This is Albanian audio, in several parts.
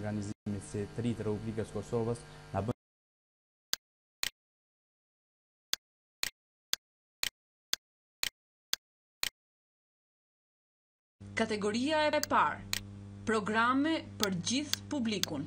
organizimit si të rritë Republikës së Kosovës, në bëndë Kategoria e parë, programe për gjithë publikun.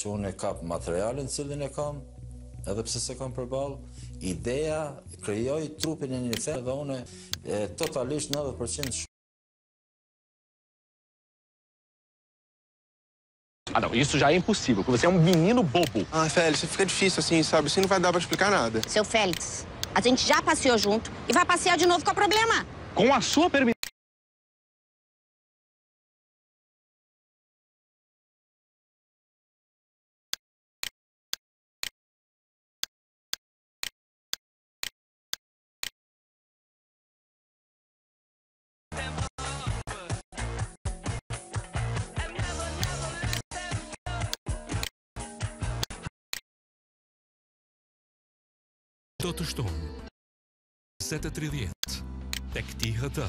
që unë e kap materialin të cilin e kam, edhe pse s'e kam përballë, ideja krijoj trupin e një fe dhe unë e, totalisht 90% Ah, não, isso já é impossível, porque você é um menino bobo. Ah, Félix, fica difícil assim, sabe? Você não vai dar pra explicar nada. Seu Félix, a gente já passeou junto e vai passear de novo, qual o problema? Com a sua permissão. Do të shtonë. Shtatë e tridhjetë. Tek ti atë.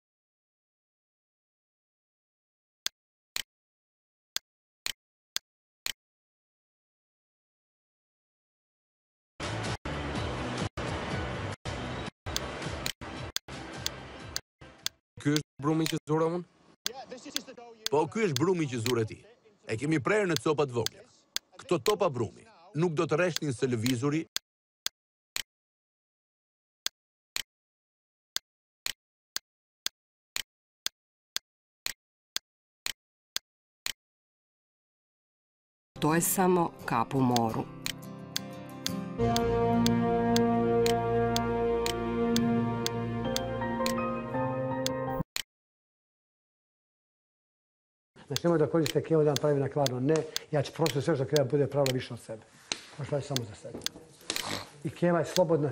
Ky është brumi që zura unë? Po, ky është brumi që zure ti. E kemi prerë në copa të vogla. Këto topa brumi nuk do të reshtin së lëvizuri To je samo kap u moru. Znači, nemoj da koristite kevo da vam pravi na kvarno. Ne, ja ću prosto sve što kreva bude pravila više od sebe. Možda pa ću samo za sebe. I keva je slobodna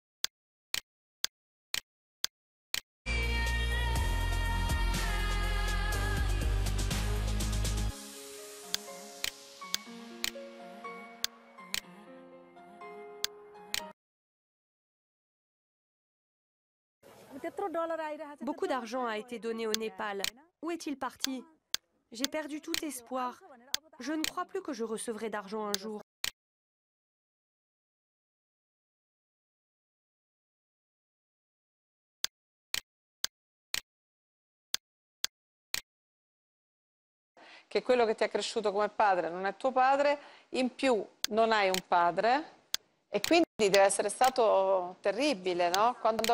Beaucoup d'argent a été donné au Népal. Où est-il parti J'ai perdu tout espoir. Je ne crois plus que je recevrai d'argent un jour. che quello che ti ha cresciuto come padre non è tuo padre, in più non hai un padre e quindi deve essere stato terribile, no? Quando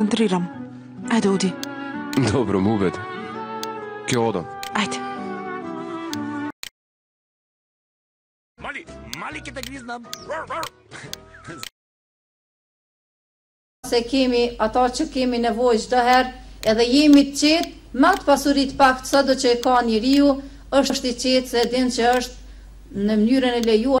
Koncentriram. Ajde, Udi. Dobro, mu vetë. Kjo odo. Ajde. Mali, mali këtë grizë në... Se kemi ato që kemi nevojë çdo herë, edhe jemi të qetë, me atë pasuri t'paktë sado që e ka njeriu, është i qetë se e din që është në mënyrën e lejuar.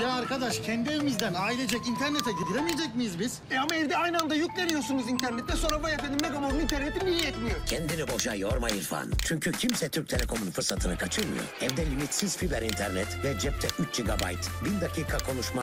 Ya arkadaş kendi evimizden ailecek internete giremeyecek miyiz biz? E ama evde aynı anda yükleniyorsunuz internette sonra vay efendim Megamob'un interneti niye yetmiyor? Kendini boşa yorma İrfan. Çünkü kimse Türk Telekom'un fırsatını kaçırmıyor. Evde limitsiz fiber internet ve cepte 3 GB, 1000 dakika konuşma